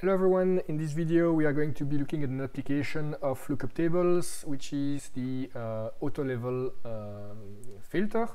Hello everyone, in this video we are going to be looking at an application of lookup tables which is the uh, auto level um, filter.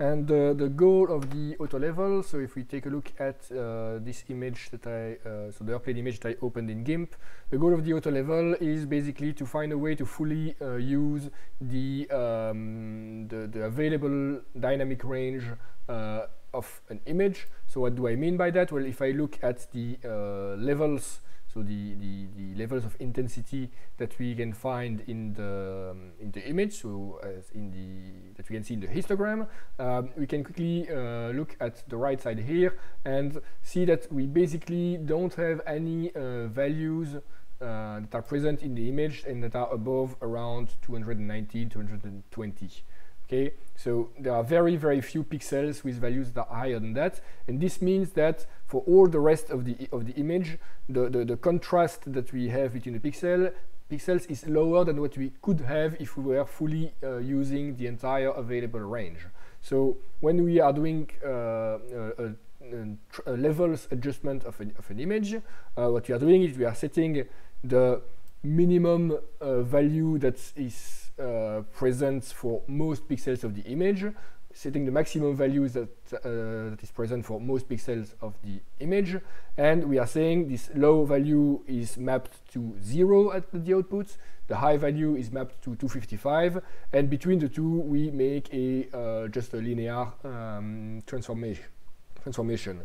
And uh, the goal of the auto level, so if we take a look at uh, this image that I, uh, so the airplane image that I opened in GIMP, the goal of the auto level is basically to find a way to fully uh, use the, um, the, the, available dynamic range uh, of an image. So what do I mean by that? Well, if I look at the uh, levels, so the, the, the, levels of intensity that we can find in the um, in the image, so in the that we can see in the histogram, um, we can quickly uh, look at the right side here and see that we basically don't have any uh, values uh, that are present in the image and that are above around 219, 220 okay so there are very very few pixels with values that are higher than that. And this means that for all the rest of the of the image the the, the contrast that we have between the pixel pixels is lower than what we could have if we were fully uh, using the entire available range. So when we are doing uh, a, a, a, levels adjustment of an, of an image uh, what we are doing is we are setting the minimum uh, value that is uh, present for most pixels of the image, setting the maximum value that, uh, that is present for most pixels of the image. And we are saying this low value is mapped to zero at the output, the high value is mapped to 255, and between the two we make a uh, just a linear um, transformation. transformation.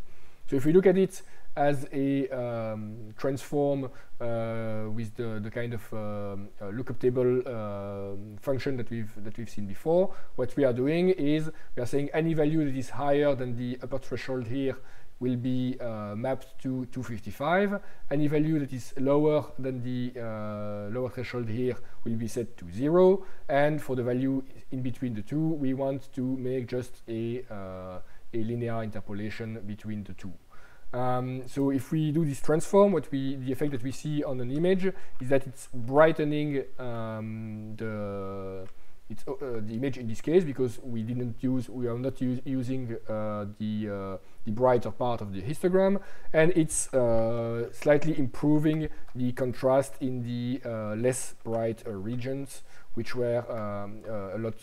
So if we look at it as a um, transform uh, with the, the kind of um, uh, lookup table uh, function that we've that we've seen before. What we are doing is we are saying any value that is higher than the upper threshold here will be uh, mapped to 255. Any value that is lower than the uh, lower threshold here will be set to zero. And for the value in between the two, we want to make just a, uh, a linear interpolation between the two. Um, so if we do this transform, what we the effect that we see on an image is that it's brightening um, the it's uh, the image in this case because we didn't use we are not using uh, the uh, the brighter part of the histogram. And it's uh, slightly improving the contrast in the uh, less bright uh, regions which were um, a lot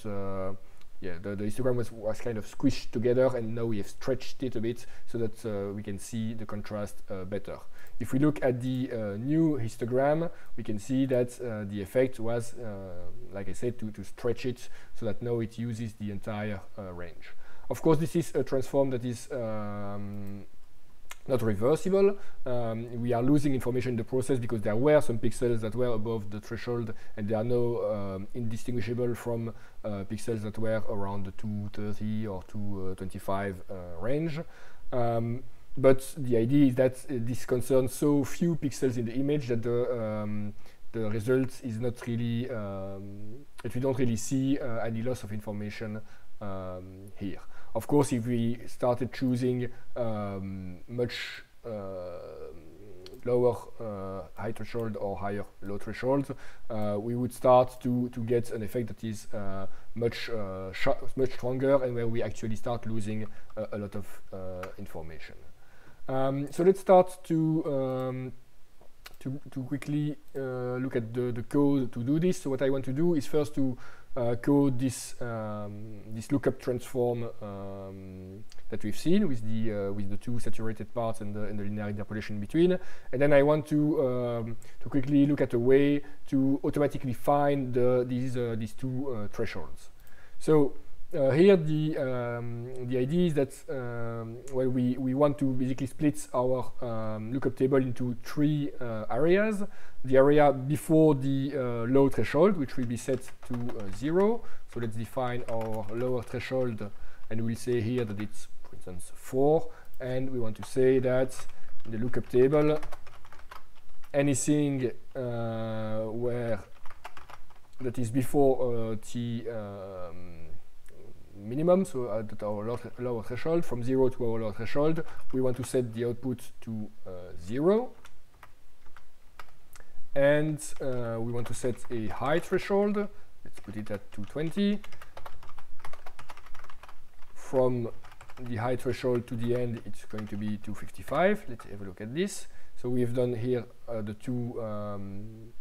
yeah, the, the histogram was, was kind of squished together and now we have stretched it a bit so that uh, we can see the contrast uh, better. If we look at the uh, new histogram, we can see that uh, the effect was, uh, like I said, to, to stretch it so that now it uses the entire uh, range. Of course, this is a transform that is um, not reversible. Um, we are losing information in the process because there were some pixels that were above the threshold and they are now um, indistinguishable from uh, pixels that were around the 230 or 225 uh, range. Um, but the idea is that uh, this concerns so few pixels in the image that the um, the result is not really um, that we don't really see uh, any loss of information um, here. Of course, if we started choosing um, much uh, lower uh, high threshold or higher low threshold, uh, we would start to, to get an effect that is uh, much, uh, much stronger and where we actually start losing a lot of uh, information. Um, so let's start to um, to, to quickly uh, look at the, the code to do this. So what I want to do is first to uh, code this um, this lookup transform um, that we've seen with the uh, with the two saturated parts and the, and the, linear interpolation in between, and then I want to um, to quickly look at a way to automatically find the, these uh, these two uh, thresholds. So uh, here the um, the idea is that um, well we we want to basically split our um, lookup table into three uh, areas. The area before the uh, low threshold, which will be set to uh, zero. So let's define our lower threshold, and we'll say here that it's for instance four, and we want to say that in the lookup table anything uh, where that is before uh, t um, minimum, so at our lower, lower threshold, from 0 to our lower threshold, we want to set the output to uh, 0. And uh, we want to set a high threshold, let's put it at 220. From the high threshold to the end, it's going to be 255. Let's have a look at this. So we've done here uh, the two um, the two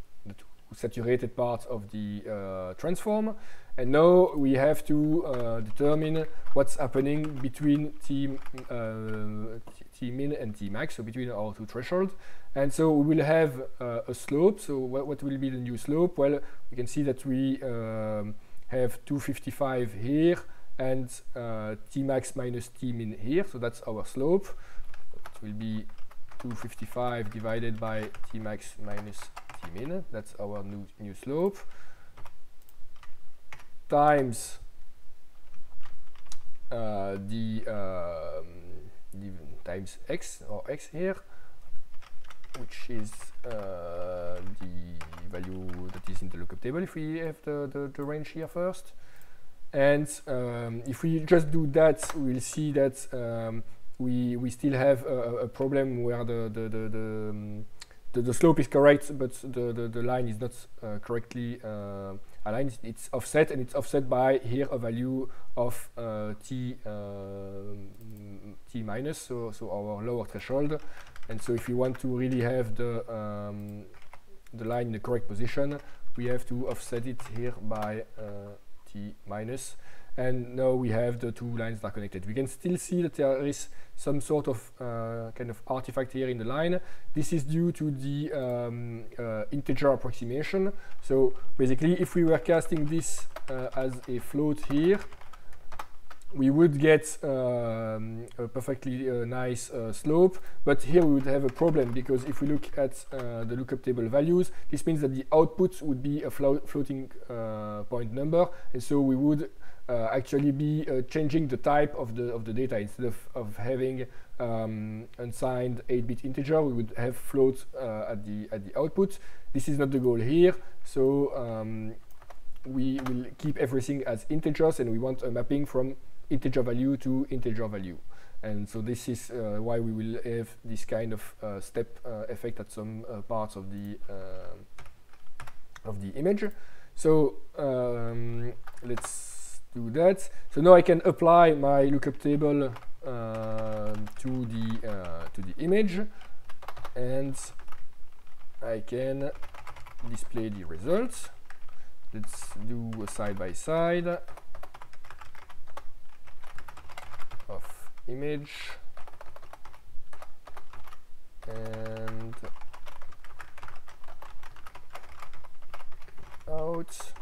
saturated parts of the uh, transform, and now we have to uh, determine what's happening between T, uh, and T max, so between our two thresholds. And so we will have uh, a slope. So what, what, will be the new slope? Well, we can see that we um, have 255 here and uh, T max minus T min here. So that's our slope. It will be 255 divided by T max minus That's our new, new slope. Times uh, the, um, the times x or x here which is uh, the value that is in the lookup table if we have the, the, the range here first. And um, if we just do that, we'll see that um, we, we still have a, a, problem where the, the, the, the, um, the, the, slope is correct, but the, the, the line is not uh, correctly uh, aligned. It's offset, and it's offset by here a value of uh, t, uh, t minus, so, so our lower threshold. And so if you want to really have the, um, the line in the correct position, we have to offset it here by uh, t minus. And now we have the two lines that are connected. We can still see that there is some sort of uh, kind of artifact here in the line. This is due to the um, uh, integer approximation. So basically, if we were casting this uh, as a float here, we would get um, a perfectly uh, nice uh, slope, but here we would have a problem because if we look at uh, the lookup table values, this means that the output would be a flo floating uh, point number, and so we would uh, actually be uh, changing the type of the of the data instead of, of having um, unsigned 8-bit integer, we would have float at the at the output. This is not the goal here, so um, we will keep everything as integers, and we want a mapping from integer value to integer value. And so this is uh, why we will have this kind of uh, step uh, effect at some uh, parts of the uh, of the image. So um, let's do that. So now I can apply my lookup table um, to the uh, to the image, and I can display the results. Let's do a side by side. Of image and out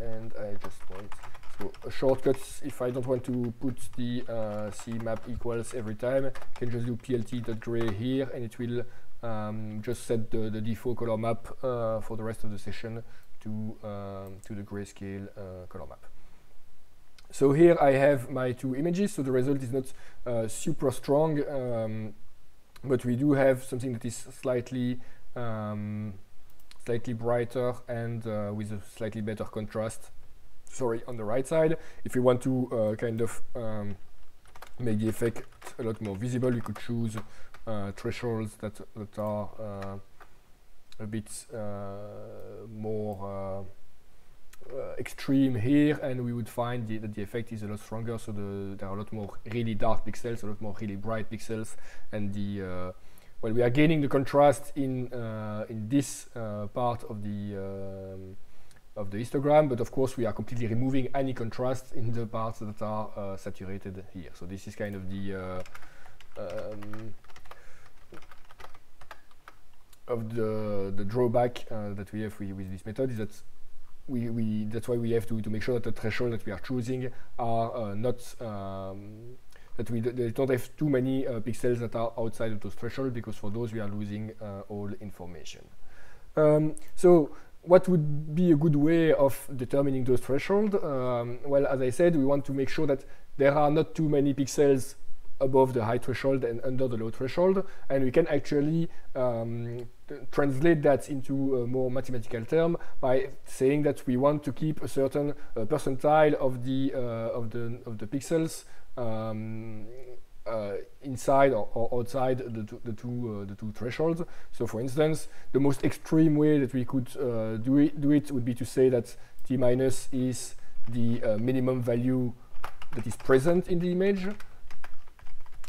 and I just want so a shortcut if I don't want to put the uh, cmap equals every time I can just do plt.gray here and it will um, just set the, the default color map uh, for the rest of the session to um, to the grayscale uh, color map. So here I have my two images, so the result is not uh, super strong, um, but we do have something that is slightly um, slightly brighter and uh, with a slightly better contrast. Sorry, on the right side. If you want to uh, kind of um, make the effect a lot more visible, you could choose uh, thresholds that, that are uh, a bit more uh, extreme here. And we would find the, that the effect is a lot stronger. So the, there are a lot more really dark pixels a lot more really bright pixels. And the uh, well we are gaining the contrast in uh, in this part of the um, of the histogram but of course we are completely removing any contrast in the parts that are uh, saturated here so this is kind of the uh, um, of the the drawback that we have with this method is that we, we that's why we have to, to make sure that the threshold that we are choosing are uh, not um, that we they don't have too many uh, pixels that are outside of those thresholds because for those we are losing uh, all information. Um, so what would be a good way of determining those thresholds? Um, well, as I said, we want to make sure that there are not too many pixels above the high threshold and under the low threshold, and we can actually um, translate that into a more mathematical term by saying that we want to keep a certain uh, percentile of the uh, of the of the pixels um, uh, inside or, or, outside the two the two, uh, the two thresholds. So, for instance, the most extreme way that we could uh, do it do it would be to say that t minus is the uh, minimum value that is present in the image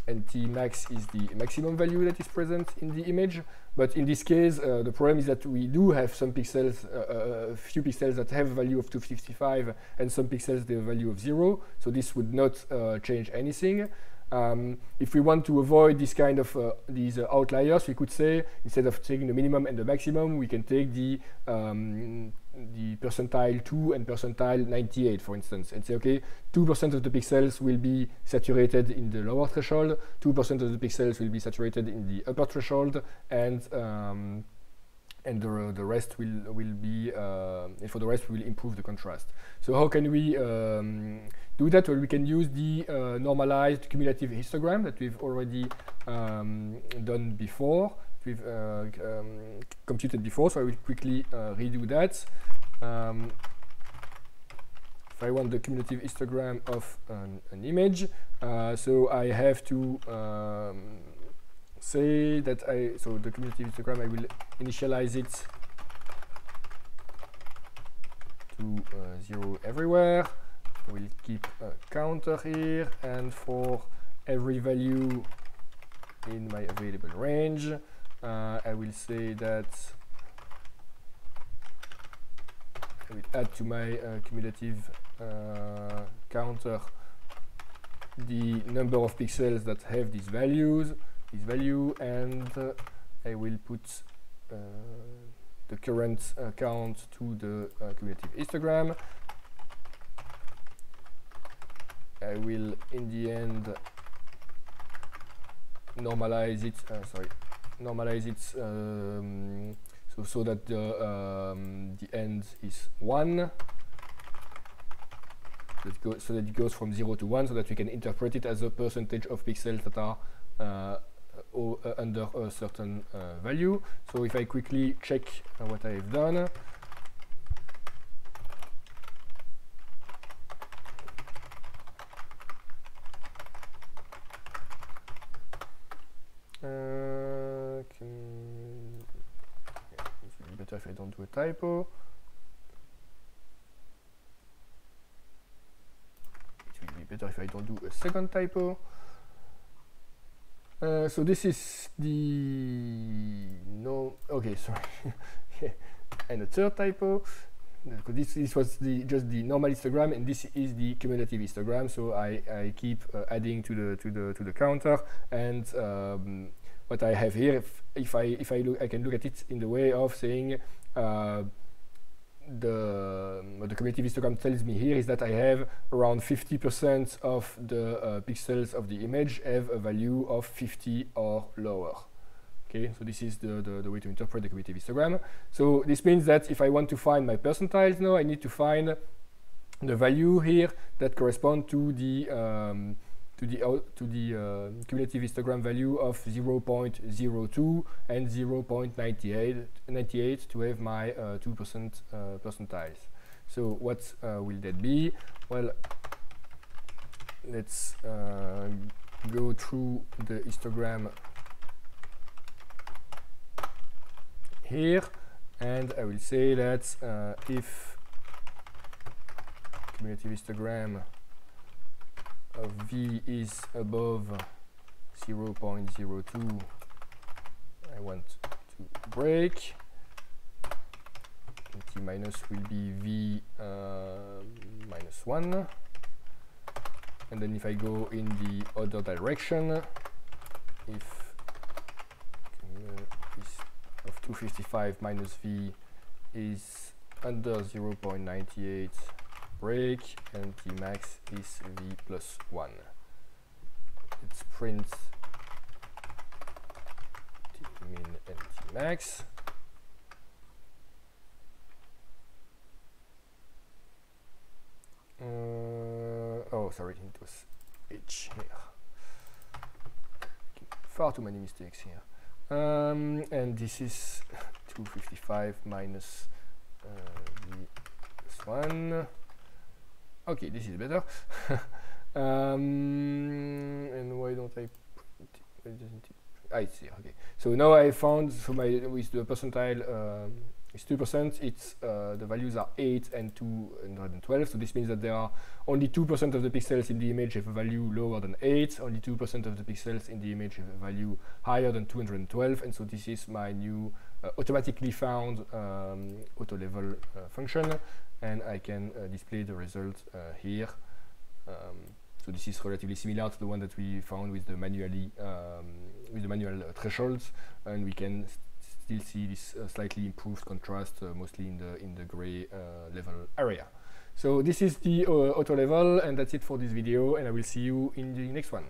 and t max is the maximum value that is present in the image. But in this case, uh, the problem is that we do have some pixels, uh, uh a few pixels that have a value of 255 and some pixels the value of zero. So this would not change anything. Um, if we want to avoid this kind of uh, these uh, outliers, we could say instead of taking the minimum and the maximum, we can take the um, the percentile 2 and percentile 98, for instance, and say, okay, 2% of the pixels will be saturated in the lower threshold, 2% of the pixels will be saturated in the upper threshold, and um, and the, the rest will will be uh, and for the rest we will improve the contrast. So how can we um, do that? Well, we can use the uh, normalized cumulative histogram that we've already um, done before. We've uh, um, computed before, so I will quickly redo that. Um, if I want the cumulative histogram of an, an image, uh, so I have to um, say that I, so the cumulative histogram, I will initialize it to uh, zero everywhere. We'll keep a counter here, and for every value in my available range, uh, I will say that I will add to my uh, cumulative uh, counter the number of pixels that have these values this value and uh, I will put uh, the current uh, count to the uh, cumulative histogram. I will in the end normalize it, uh, sorry, normalize it um, so, so that the, um, the end is 1 so that it goes from 0 to 1 so that we can interpret it as a percentage of pixels that are uh, or, uh, under a certain uh, value. So if I quickly check uh, what I've done, better if I don't do a typo. It will be better if I don't do a second typo. Uh, so this is the no okay sorry. And the third typo. This, this was the just the normal histogram and this is the cumulative histogram. So I, I keep uh, adding to the to the to the counter. And um, what I have here if, if I if I look I can look at it in the way of saying uh, the what the cumulative histogram tells me here is that I have around 50% of the uh, pixels of the image have a value of 50 or lower. Okay, so this is the, the, the way to interpret the cumulative histogram. So this means that if I want to find my percentiles now, I need to find the value here that correspond to the um, to the to the uh, cumulative histogram value of 0.02 and 0.98 98 to have my 2% uh, uh, percentiles. So what uh, will that be? Well, let's uh, go through the histogram here and I will say that uh, if cumulative histogram of v is above 0.02 I want to break. T minus will be v uh, minus 1 and then if I go in the other direction if uh, of 255 minus v is under 0.98 break and the max is v plus 1. Let's print t min and t max. Uh, oh, sorry, it was h here. Far too many mistakes here. Um, and this is 255 minus uh, v plus 1 okay this is better. Um, and why don't I why doesn't it? Ah, it's okay. So now I found so my with the percentile um, With 2%, it's uh, the values are 8 and 212. So this means that there are only 2% of the pixels in the image have a value lower than 8, only 2% of the pixels in the image have a value higher than 212. And so this is my new automatically found um, auto level uh, function. And I can uh, display the result uh, here. Um, so this is relatively similar to the one that we found with the manually um, with the manual uh, thresholds, and we can still see this uh, slightly improved contrast, uh, mostly in the in the gray level area. So this is the auto level, and that's it for this video, and I will see you in the next one.